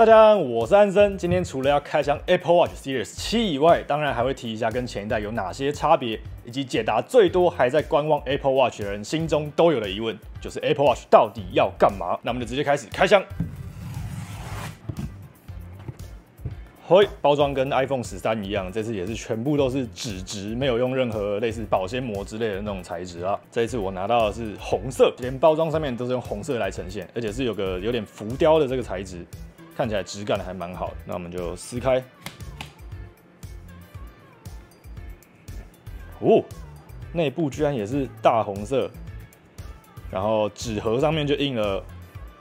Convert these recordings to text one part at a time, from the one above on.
大家好，我是安森。今天除了要开箱 Apple Watch Series 七以外，当然还会提一下跟前一代有哪些差别，以及解答最多还在观望 Apple Watch 的人心中都有的疑问，就是 Apple Watch 到底要干嘛？那我们就直接开始开箱。嘿，包装跟 iPhone 十三一样，这次也是全部都是纸质，没有用任何类似保鲜膜之类的那种材质啊。这一次我拿到的是红色，连包装上面都是用红色来呈现，而且是有个有点浮雕的这个材质。看起来质感还蛮好，那我们就撕开。哦，内部居然也是大红色，然后纸盒上面就印了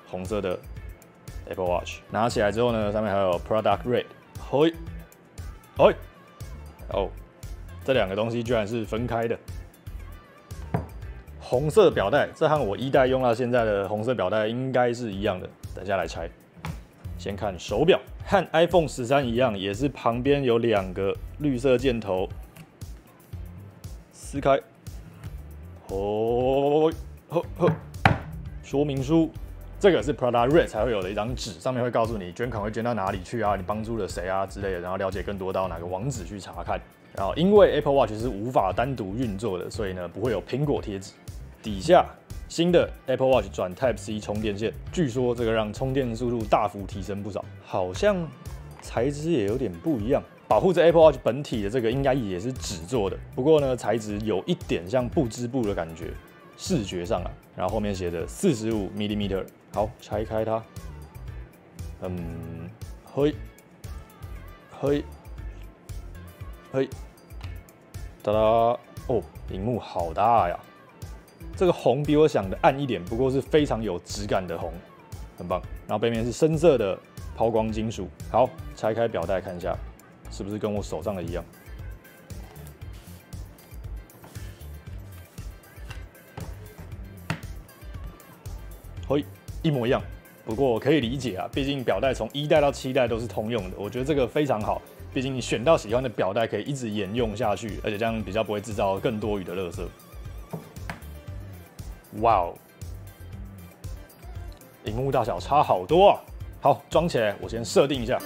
红色的 Apple Watch。拿起来之后呢，上面还有 Product Red。嘿，嘿，哦，这两个东西居然是分开的。红色表带，这和我一代用到现在的红色表带应该是一样的。等下来拆。先看手表，和 iPhone 十三一样，也是旁边有两个绿色箭头。撕开，哦，呵呵，说明书，这个是 Prada Red 才会有的一张纸，上面会告诉你捐款会捐到哪里去啊，你帮助了谁啊之类的，然后了解更多到哪个网址去查看。然后因为 Apple Watch 是无法单独运作的，所以呢不会有苹果贴纸。底下。新的 Apple Watch 转 Type C 充电线，据说这个让充电速度大幅提升不少。好像材质也有点不一样，保护着 Apple Watch 本体的这个应该也是纸做的，不过呢材质有一点像布织布的感觉，视觉上啊。然后后面写着四十五 millimeter，好，拆开它。嗯，嘿，嘿，嘿，哒哒，哦，屏幕好大呀。这个红比我想的暗一点，不过是非常有质感的红，很棒。然后背面是深色的抛光金属。好，拆开表带看一下，是不是跟我手上的一样？嘿，一模一样。不过我可以理解啊，毕竟表带从一代到七代都是通用的，我觉得这个非常好。毕竟你选到喜欢的表带，可以一直沿用下去，而且这样比较不会制造更多余的垃圾。哇哦，荧幕大小差好多啊！好，装起来，我先设定一下。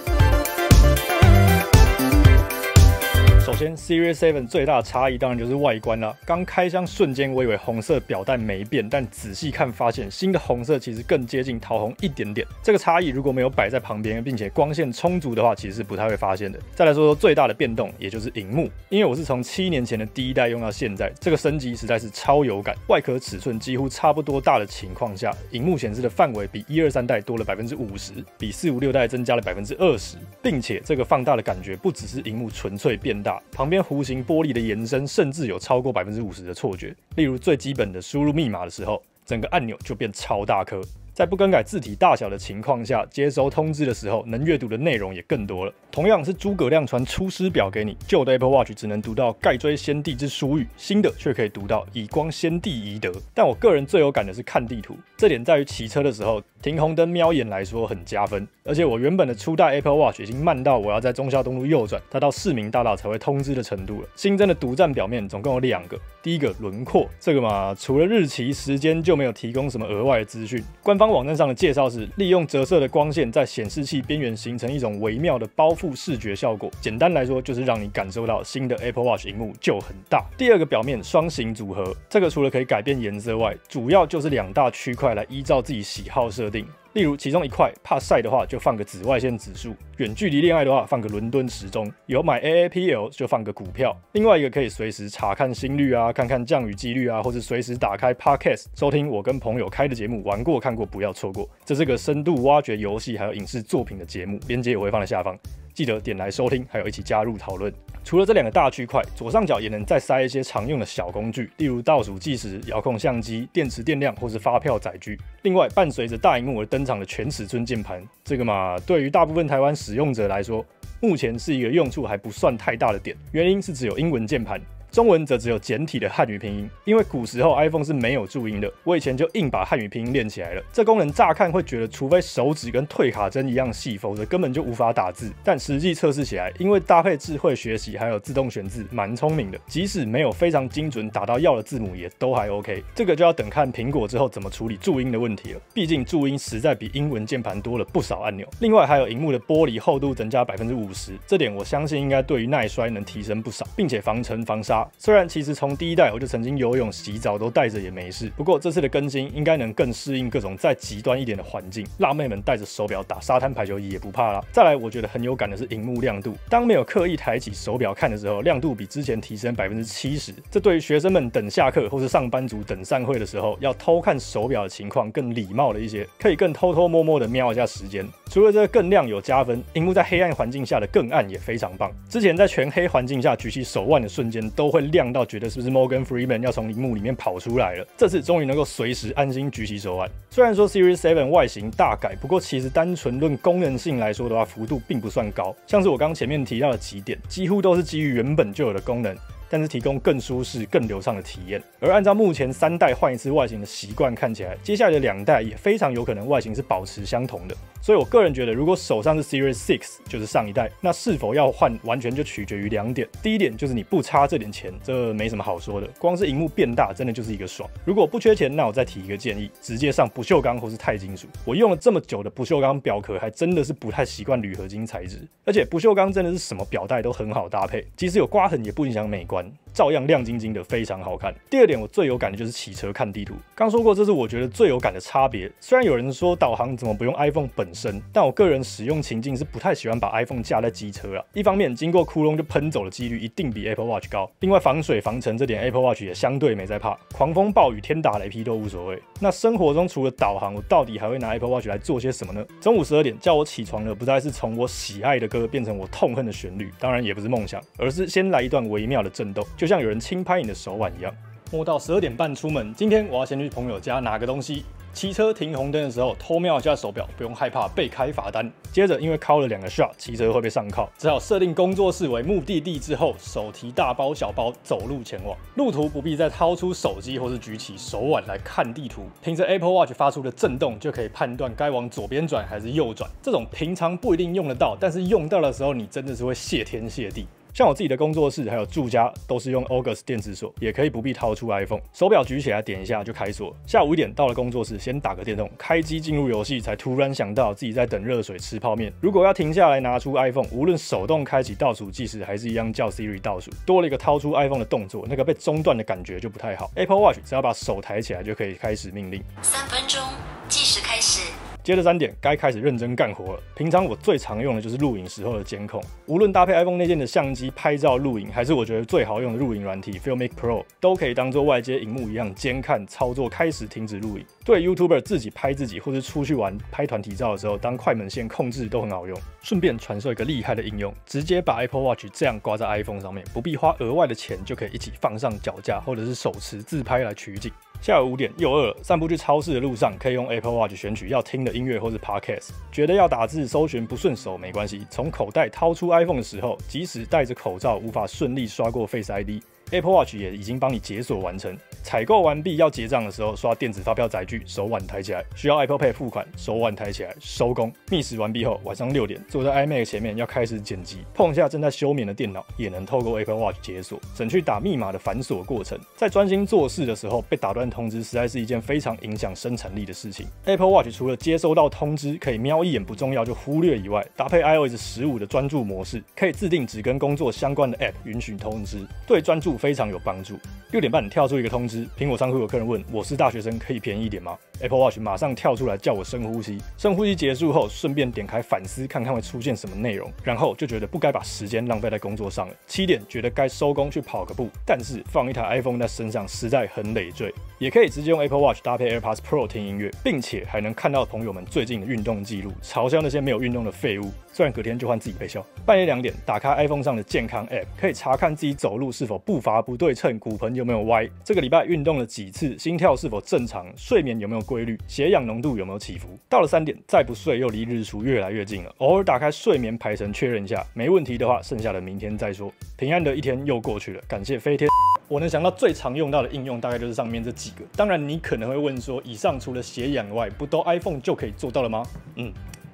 先，Series Seven 最大的差异当然就是外观了。刚开箱瞬间，我以为红色表带没变，但仔细看发现，新的红色其实更接近桃红一点点。这个差异如果没有摆在旁边，并且光线充足的话，其实是不太会发现的。再来说说最大的变动，也就是荧幕，因为我是从七年前的第一代用到现在，这个升级实在是超有感。外壳尺寸几乎差不多大的情况下，荧幕显示的范围比一二三代多了百分之五十，比四五六代增加了百分之二十，并且这个放大的感觉不只是荧幕纯粹变大。旁边弧形玻璃的延伸，甚至有超过百分之五十的错觉。例如最基本的输入密码的时候，整个按钮就变超大颗。在不更改字体大小的情况下，接收通知的时候，能阅读的内容也更多了。同样是诸葛亮传出师表给你，旧的 Apple Watch 只能读到盖追先帝之殊遇，新的却可以读到以光先帝遗德。但我个人最有感的是看地图，这点在于骑车的时候停红灯瞄眼来说很加分。而且我原本的初代 Apple Watch 已经慢到我要在忠孝东路右转，它到市民大道才会通知的程度了。新增的独占表面总共有两个，第一个轮廓，这个嘛，除了日期时间就没有提供什么额外的资讯。官方网站上的介绍是利用折射的光线在显示器边缘形成一种微妙的包覆。视觉效果，简单来说就是让你感受到新的 Apple Watch 屏幕就很大。第二个表面双型组合，这个除了可以改变颜色外，主要就是两大区块来依照自己喜好设例如，其中一块怕晒的话，就放个紫外线指数；远距离恋爱的话，放个伦敦时钟；有买 AAPL 就放个股票。另外一个可以随时查看心率啊，看看降雨几率啊，或是随时打开 Podcast 收听我跟朋友开的节目，玩过看过不要错过。这是个深度挖掘游戏还有影视作品的节目，链接也会放在下方。记得点来收听，还有一起加入讨论。除了这两个大区块，左上角也能再塞一些常用的小工具，例如倒数计时、遥控相机、电池电量或是发票载具。另外，伴随着大荧幕而登场的全尺寸键盘，这个嘛，对于大部分台湾使用者来说，目前是一个用处还不算太大的点。原因是只有英文键盘。中文则只有简体的汉语拼音。因为古时候 iPhone 是没有注音的，我以前就硬把汉语拼音练起来了。这功能乍看会觉得，除非手指跟退卡针一样细，否则根本就无法打字。但实际测试起来，因为搭配智慧学习还有自动选字，蛮聪明的。即使没有非常精准打到要的字母，也都还 OK。这个就要等看苹果之后怎么处理注音的问题了。毕竟注音实在比英文键盘多了不少按钮。另外还有荧幕的玻璃厚度增加百分之五十，这点我相信应该对于耐摔能提升不少，并且防尘防沙。虽然其实从第一代我就曾经游泳、洗澡都戴着也没事，不过这次的更新应该能更适应各种再极端一点的环境。辣妹们戴着手表打沙滩排球也不怕啦。再来，我觉得很有感的是荧幕亮度，当没有刻意抬起手表看的时候，亮度比之前提升百分之七十。这对于学生们等下课或是上班族等散会的时候要偷看手表的情况更礼貌了一些，可以更偷偷摸摸的瞄一下时间。除了这个更亮有加分，荧幕在黑暗环境下的更暗也非常棒。之前在全黑环境下举起手腕的瞬间，都会亮到觉得是不是 Morgan Freeman 要从陵墓里面跑出来了。这次终于能够随时安心举起手腕。虽然说 Series Seven 外形大改，不过其实单纯论功能性来说的话，幅度并不算高。像是我刚前面提到的几点，几乎都是基于原本就有的功能。但是提供更舒适、更流畅的体验。而按照目前三代换一次外形的习惯看起来，接下来的两代也非常有可能外形是保持相同的。所以我个人觉得，如果手上是 Series Six，就是上一代，那是否要换，完全就取决于两点。第一点就是你不差这点钱，这没什么好说的，光是荧幕变大，真的就是一个爽。如果不缺钱，那我再提一个建议，直接上不锈钢或是钛金属。我用了这么久的不锈钢表壳，还真的是不太习惯铝合金材质，而且不锈钢真的是什么表带都很好搭配，即使有刮痕也不影响美观。원 照样亮晶晶的，非常好看。第二点，我最有感的就是骑车看地图。刚说过，这是我觉得最有感的差别。虽然有人说导航怎么不用 iPhone 本身，但我个人使用情境是不太喜欢把 iPhone 架在机车啊。一方面，经过窟窿就喷走的几率一定比 Apple Watch 高；另外，防水防尘这点 Apple Watch 也相对没在怕，狂风暴雨、天打雷劈都无所谓。那生活中除了导航，我到底还会拿 Apple Watch 来做些什么呢？中午十二点叫我起床的，不再是从我喜爱的歌变成我痛恨的旋律，当然也不是梦想，而是先来一段微妙的震动，就像有人轻拍。你的手腕一样，摸到十二点半出门。今天我要先去朋友家拿个东西。骑车停红灯的时候偷瞄一下手表，不用害怕被开罚单。接着因为敲了两个 shot，骑车会被上铐，只好设定工作室为目的地之后，手提大包小包走路前往。路途不必再掏出手机或是举起手腕来看地图，凭着 Apple Watch 发出的震动就可以判断该往左边转还是右转。这种平常不一定用得到，但是用到的时候你真的是会谢天谢地。像我自己的工作室还有住家都是用 August 电子锁，也可以不必掏出 iPhone，手表举起来点一下就开锁。下午一点到了工作室，先打个电动，开机进入游戏，才突然想到自己在等热水吃泡面。如果要停下来拿出 iPhone，无论手动开启倒数计时，还是一样叫 Siri 倒数，多了一个掏出 iPhone 的动作，那个被中断的感觉就不太好。Apple Watch 只要把手抬起来就可以开始命令。三分钟计时开始。接着三点，该开始认真干活了。平常我最常用的就是录影时候的监控，无论搭配 iPhone 内建的相机拍照录影，还是我觉得最好用的录影软体 Filmic Pro，都可以当做外接荧幕一样监看操作，开始停止录影。对 YouTuber 自己拍自己，或是出去玩拍团体照的时候，当快门线控制都很好用。顺便传授一个厉害的应用，直接把 Apple Watch 这样挂在 iPhone 上面，不必花额外的钱，就可以一起放上脚架或者是手持自拍来取景。下午五点又饿了，散步去超市的路上，可以用 Apple Watch 选取要听的音乐或是 Podcast。觉得要打字搜寻不顺手没关系，从口袋掏出 iPhone 的时候，即使戴着口罩无法顺利刷过 Face ID。Apple Watch 也已经帮你解锁完成。采购完毕要结账的时候，刷电子发票载具，手腕抬起来；需要 Apple Pay 付款，手腕抬起来，收工。觅食完毕后，晚上六点坐在 iMac 前面要开始剪辑，碰一下正在休眠的电脑，也能透过 Apple Watch 解锁，省去打密码的繁琐过程。在专心做事的时候被打断通知，实在是一件非常影响生产力的事情。Apple Watch 除了接收到通知可以瞄一眼不重要就忽略以外，搭配 iOS 十五的专注模式，可以自定只跟工作相关的 App 允许通知，对专注非常有帮助。六点半跳出一个通知，苹果仓库有客人问：“我是大学生，可以便宜一点吗？” Apple Watch 马上跳出来叫我深呼吸。深呼吸结束后，顺便点开反思，看看会出现什么内容。然后就觉得不该把时间浪费在工作上了。七点觉得该收工去跑个步，但是放一台 iPhone 在身上实在很累赘。也可以直接用 Apple Watch 搭配 AirPods Pro 听音乐，并且还能看到朋友们最近的运动记录，嘲笑那些没有运动的废物。虽然隔天就换自己被笑。半夜两点打开 iPhone 上的健康 App，可以查看自己走路是否步伐不对称，骨盆有没有歪。这个礼拜运动了几次，心跳是否正常，睡眠有没有规。律，血氧浓度有没有起伏。到了三点，再不睡又离日出越来越近了，偶尔打开睡眠排程确认一下，没问题的话，剩下的明天再说。平安的一天又过去了，感谢飞天。我能想到最常用到的应用大概就是上面这几个。当然，你可能会问说，以上除了血氧外，不都 iPhone 就可以做到了吗？嗯，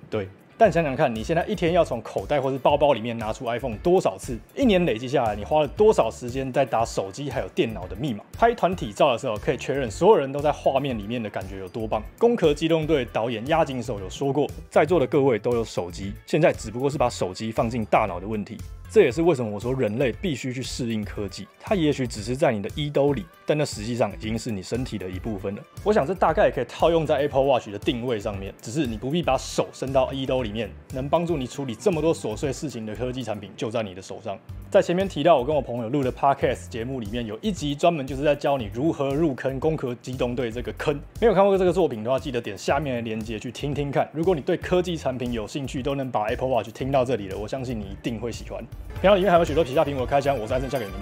对。但想想看，你现在一天要从口袋或是包包里面拿出 iPhone 多少次？一年累积下来，你花了多少时间在打手机还有电脑的密码？拍团体照的时候，可以确认所有人都在画面里面的感觉有多棒？攻壳机动队导演押井守有说过，在座的各位都有手机，现在只不过是把手机放进大脑的问题。这也是为什么我说人类必须去适应科技。它也许只是在你的衣兜里，但那实际上已经是你身体的一部分了。我想这大概也可以套用在 Apple Watch 的定位上面，只是你不必把手伸到衣兜里面，能帮助你处理这么多琐碎事情的科技产品就在你的手上。在前面提到我跟我朋友录的 Podcast 节目里面，有一集专门就是在教你如何入坑《攻壳机动队》这个坑。没有看过这个作品的话，记得点下面的链接去听听看。如果你对科技产品有兴趣，都能把 Apple Watch 听到这里了，我相信你一定会喜欢。平常里面还有许多皮下苹果开箱我是安盛给你们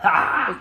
啊